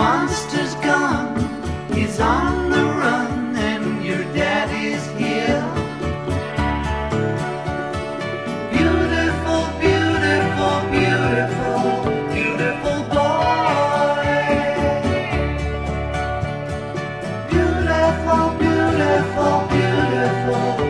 monster's gone, he's on the run, and your daddy's here. Beautiful, beautiful, beautiful, beautiful boy. Beautiful, beautiful, beautiful.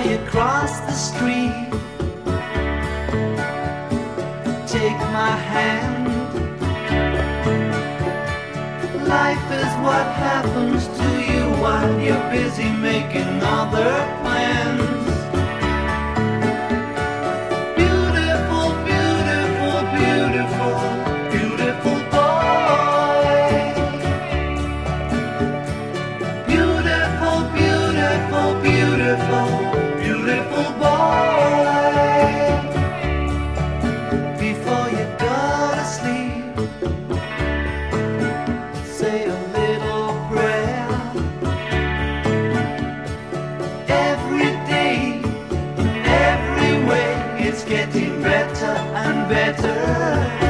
you cross the street. Take my hand. Life is what happens to you while you're busy making other plans. better.